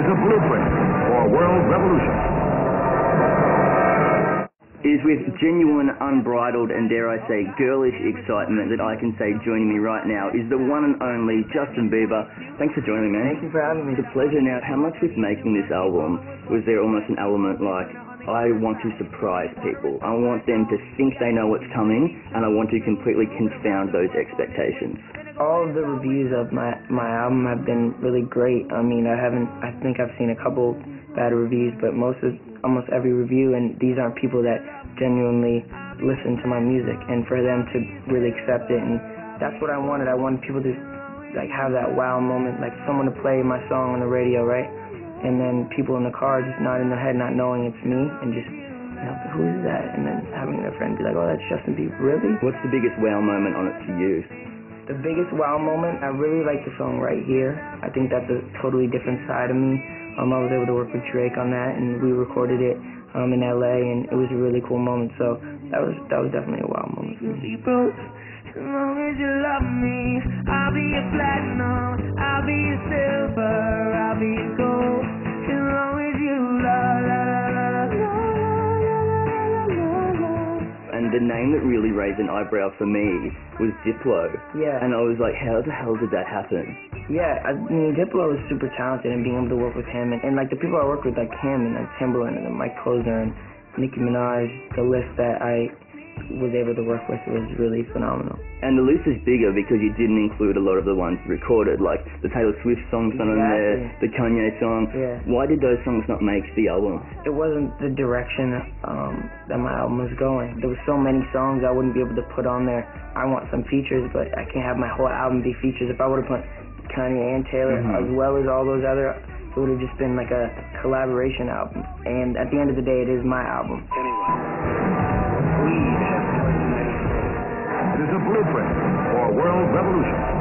is a blueprint for world revolution. It is with genuine, unbridled, and dare I say, girlish excitement that I can say joining me right now is the one and only Justin Bieber. Thanks for joining me. Thank you for having me. It's a pleasure. Now, how much with making this album was there almost an element like, I want to surprise people. I want them to think they know what's coming, and I want to completely confound those expectations. All of the reviews of my my album have been really great. I mean, I haven't. I think I've seen a couple bad reviews, but most of almost every review, and these aren't people that genuinely listen to my music, and for them to really accept it, and that's what I wanted. I wanted people to like have that wow moment, like someone to play my song on the radio, right? And then people in the car just nodding their head, not knowing it's me, and just you know, who is that? And then having their friend be like, oh, that's Justin Bieber, really? What's the biggest wow moment on it to you? The biggest wow moment, I really like the song Right Here. I think that's a totally different side of me. Um, I was able to work with Drake on that, and we recorded it um, in LA, and it was a really cool moment. So that was that was definitely a wow moment. As long as you love me, I'll be a platinum, I'll be a silver, I'll be a And the name that really raised an eyebrow for me was Diplo. Yeah. And I was like, how the hell did that happen? Yeah, I mean Diplo is super talented, and being able to work with him, and, and like the people I work with, like him and like Timbaland and Mike Posner and Nicki Minaj, the list that I was able to work with was really phenomenal. And the list is bigger because you didn't include a lot of the ones recorded, like the Taylor Swift songs not on there, the Kanye song. Yeah. Why did those songs not make the album? It wasn't the direction um, that my album was going. There were so many songs I wouldn't be able to put on there. I want some features, but I can't have my whole album be features. If I would have put Kanye and Taylor Mhm. as well as all those other, it would have just been like a collaboration album. And at the end of the day, it is my album. It For World Revolution.